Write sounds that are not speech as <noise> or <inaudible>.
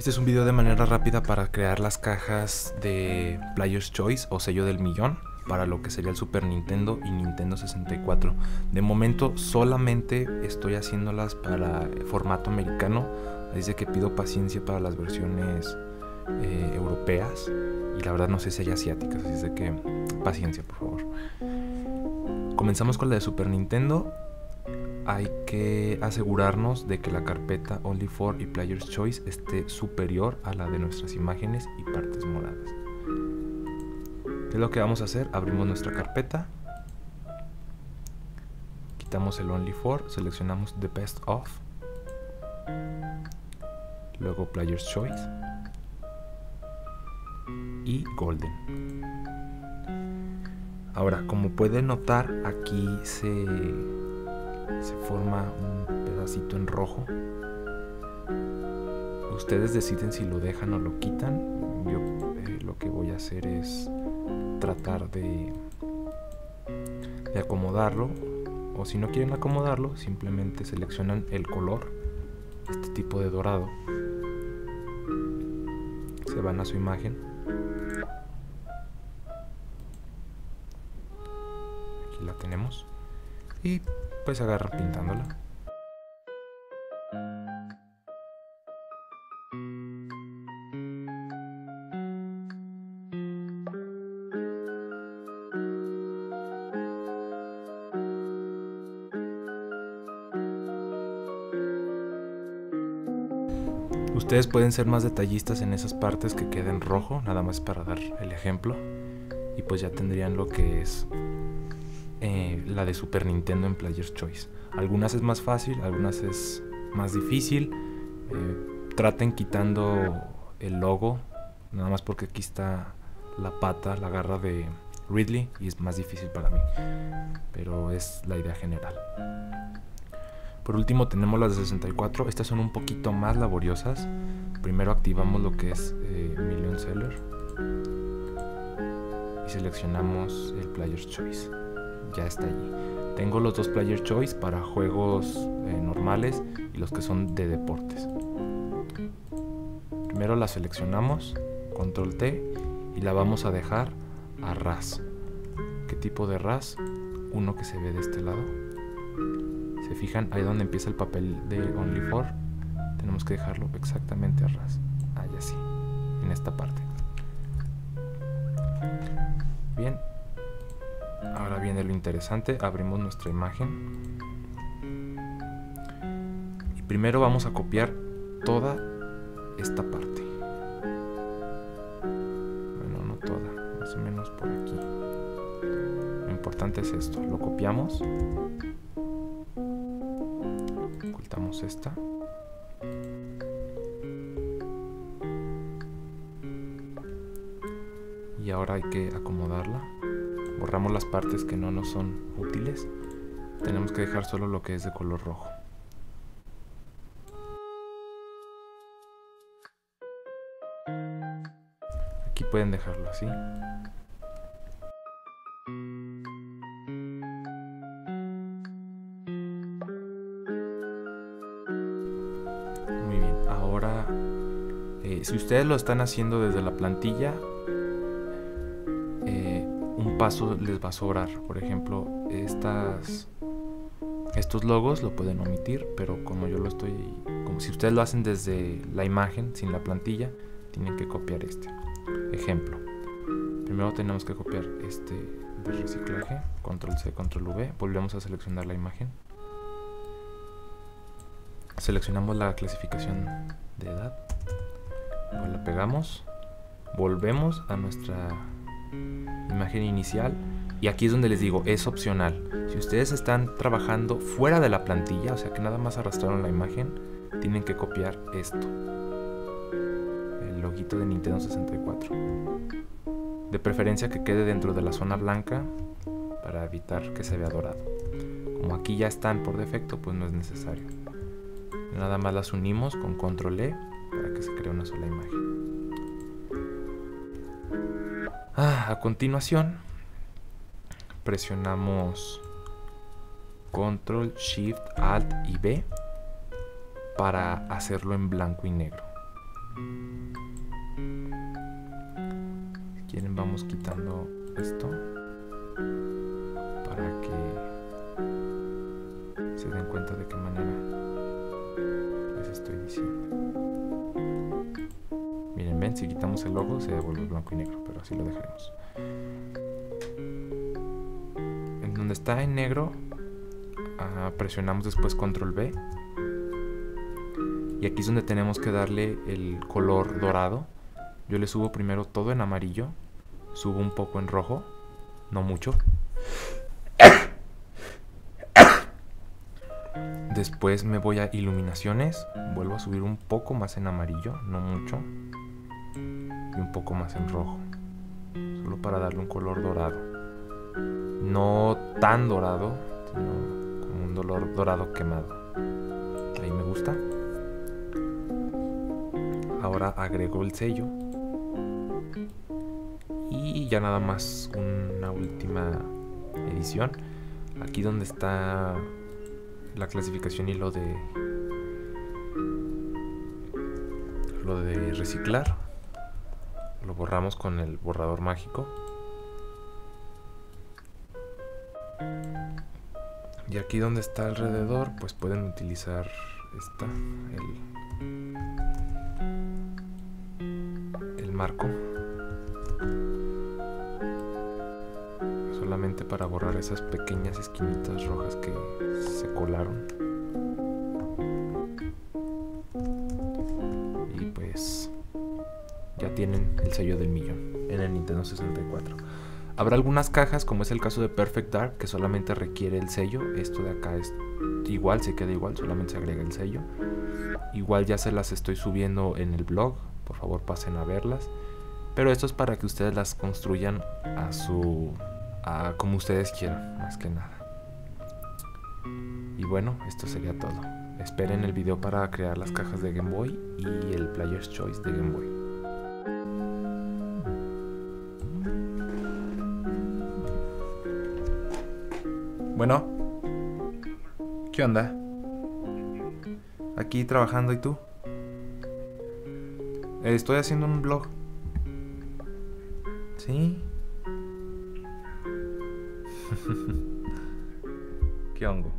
Este es un video de manera rápida para crear las cajas de Player's Choice o sello del millón para lo que sería el Super Nintendo y Nintendo 64. De momento solamente estoy haciéndolas para formato americano, así que pido paciencia para las versiones eh, europeas y la verdad no sé si hay asiáticas, así que paciencia por favor. Comenzamos con la de Super Nintendo hay que asegurarnos de que la carpeta Only for y Player's Choice esté superior a la de nuestras imágenes y partes moradas. ¿Qué es lo que vamos a hacer? Abrimos nuestra carpeta, quitamos el Only for, seleccionamos The Best Of, luego Player's Choice y Golden. Ahora, como pueden notar, aquí se se forma un pedacito en rojo. Ustedes deciden si lo dejan o lo quitan. Yo eh, lo que voy a hacer es tratar de, de acomodarlo. O si no quieren acomodarlo, simplemente seleccionan el color, este tipo de dorado. Se van a su imagen. Aquí la tenemos. Y pues agarrar pintándola. Ustedes pueden ser más detallistas en esas partes que queden rojo, nada más para dar el ejemplo. Y pues ya tendrían lo que es eh, la de Super Nintendo en Player's Choice. Algunas es más fácil, algunas es más difícil. Eh, traten quitando el logo, nada más porque aquí está la pata, la garra de Ridley y es más difícil para mí. Pero es la idea general. Por último tenemos las de 64, estas son un poquito más laboriosas. Primero activamos lo que es eh, Million Seller y seleccionamos el Player's Choice ya está allí. Tengo los dos Player Choice para juegos eh, normales y los que son de deportes. Primero la seleccionamos, control T y la vamos a dejar a ras. ¿Qué tipo de ras? Uno que se ve de este lado. Se fijan ahí donde empieza el papel de Only for. Tenemos que dejarlo exactamente a ras. Ahí así, en esta parte. Bien, Ahora viene lo interesante, abrimos nuestra imagen. Y primero vamos a copiar toda esta parte. Bueno, no toda, más o menos por aquí. Lo importante es esto, lo copiamos. Ocultamos esta. Y ahora hay que acomodarla borramos las partes que no nos son útiles, tenemos que dejar solo lo que es de color rojo. Aquí pueden dejarlo así. Muy bien, ahora eh, si ustedes lo están haciendo desde la plantilla, paso les va a sobrar. Por ejemplo, estas, estos logos lo pueden omitir, pero como yo lo estoy, como si ustedes lo hacen desde la imagen, sin la plantilla, tienen que copiar este. Ejemplo. Primero tenemos que copiar este de reciclaje, control C, control V, volvemos a seleccionar la imagen. Seleccionamos la clasificación de edad, la pegamos, volvemos a nuestra imagen inicial y aquí es donde les digo, es opcional. Si ustedes están trabajando fuera de la plantilla, o sea que nada más arrastraron la imagen, tienen que copiar esto. El loguito de Nintendo 64. De preferencia que quede dentro de la zona blanca para evitar que se vea dorado. Como aquí ya están por defecto, pues no es necesario. Nada más las unimos con control E para que se cree una sola imagen. Ah, a continuación, presionamos Control, Shift, Alt y B para hacerlo en blanco y negro. Si quieren vamos quitando esto para que se den cuenta de qué manera les estoy diciendo. Miren, ven, si quitamos el logo se devuelve blanco y negro, pero así lo dejaremos. En donde está en negro, ah, presionamos después control B. Y aquí es donde tenemos que darle el color dorado. Yo le subo primero todo en amarillo, subo un poco en rojo, no mucho. Después me voy a iluminaciones, vuelvo a subir un poco más en amarillo, no mucho, y un poco más en rojo, solo para darle un color dorado. No tan dorado, sino como un dolor dorado quemado. Ahí me gusta. Ahora agrego el sello. Y ya nada más una última edición. Aquí donde está la clasificación y lo de lo de reciclar lo borramos con el borrador mágico y aquí donde está alrededor pues pueden utilizar esta el, el marco solamente para borrar esas pequeñas esquinitas rojas que se colaron. Ya tienen el sello del millón en el Nintendo 64. Habrá algunas cajas, como es el caso de Perfect Dark, que solamente requiere el sello. Esto de acá es igual, se queda igual, solamente se agrega el sello. Igual ya se las estoy subiendo en el blog, por favor pasen a verlas. Pero esto es para que ustedes las construyan a su como ustedes quieran, más que nada. Y bueno, esto sería todo. Esperen el video para crear las cajas de Game Boy y el Player's Choice de Game Boy. Bueno, ¿qué onda? Aquí trabajando y tú? Estoy haciendo un blog. ¿Sí? <laughs> ¿Qué hongo?